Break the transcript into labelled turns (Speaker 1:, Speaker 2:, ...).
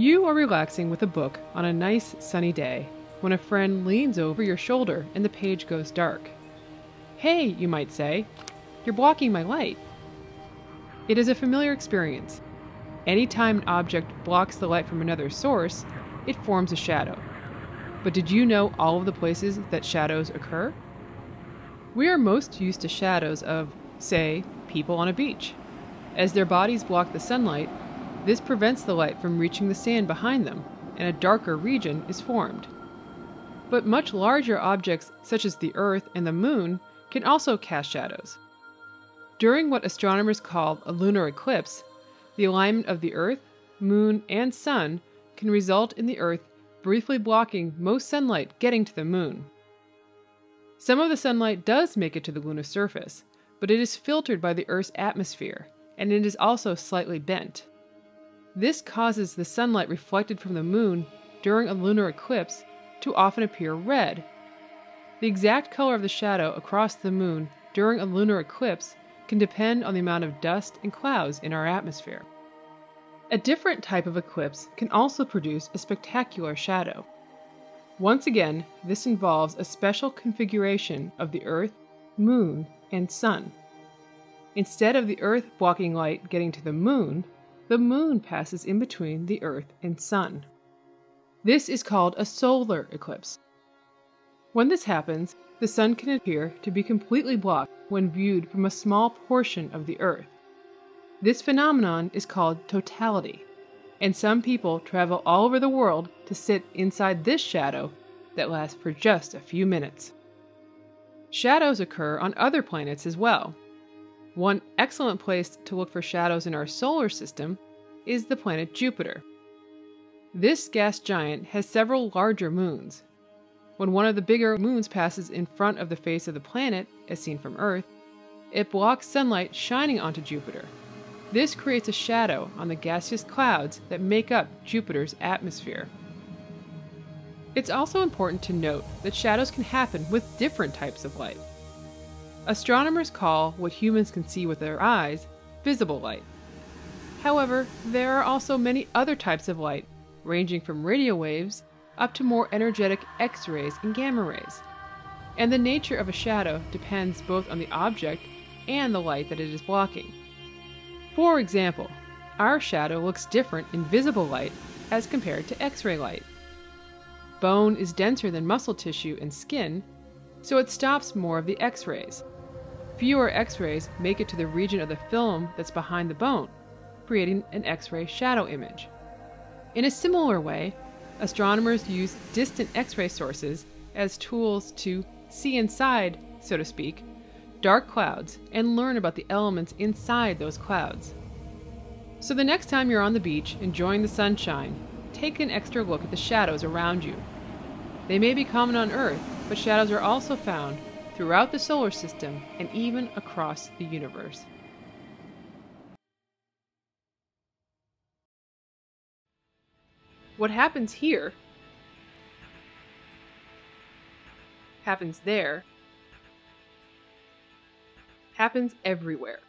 Speaker 1: You are relaxing with a book on a nice sunny day when a friend leans over your shoulder and the page goes dark. Hey, you might say, you're blocking my light. It is a familiar experience. Anytime an object blocks the light from another source, it forms a shadow. But did you know all of the places that shadows occur? We are most used to shadows of, say, people on a beach. As their bodies block the sunlight, this prevents the light from reaching the sand behind them, and a darker region is formed. But much larger objects, such as the Earth and the Moon, can also cast shadows. During what astronomers call a lunar eclipse, the alignment of the Earth, Moon, and Sun can result in the Earth briefly blocking most sunlight getting to the Moon. Some of the sunlight does make it to the lunar surface, but it is filtered by the Earth's atmosphere, and it is also slightly bent. This causes the sunlight reflected from the moon during a lunar eclipse to often appear red. The exact color of the shadow across the moon during a lunar eclipse can depend on the amount of dust and clouds in our atmosphere. A different type of eclipse can also produce a spectacular shadow. Once again, this involves a special configuration of the Earth, Moon, and Sun. Instead of the Earth blocking light getting to the Moon, the Moon passes in between the Earth and Sun. This is called a solar eclipse. When this happens, the Sun can appear to be completely blocked when viewed from a small portion of the Earth. This phenomenon is called totality and some people travel all over the world to sit inside this shadow that lasts for just a few minutes. Shadows occur on other planets as well. One excellent place to look for shadows in our solar system is the planet Jupiter. This gas giant has several larger moons. When one of the bigger moons passes in front of the face of the planet, as seen from Earth, it blocks sunlight shining onto Jupiter, this creates a shadow on the gaseous clouds that make up Jupiter's atmosphere. It's also important to note that shadows can happen with different types of light. Astronomers call what humans can see with their eyes visible light. However, there are also many other types of light, ranging from radio waves up to more energetic X rays and gamma rays. And the nature of a shadow depends both on the object and the light that it is blocking. For example, our shadow looks different in visible light as compared to X-ray light. Bone is denser than muscle tissue and skin, so it stops more of the X-rays. Fewer X-rays make it to the region of the film that's behind the bone, creating an X-ray shadow image. In a similar way, astronomers use distant X-ray sources as tools to see inside, so to speak, dark clouds and learn about the elements inside those clouds. So the next time you're on the beach enjoying the sunshine, take an extra look at the shadows around you. They may be common on Earth, but shadows are also found throughout the solar system and even across the universe. What happens here happens there happens everywhere.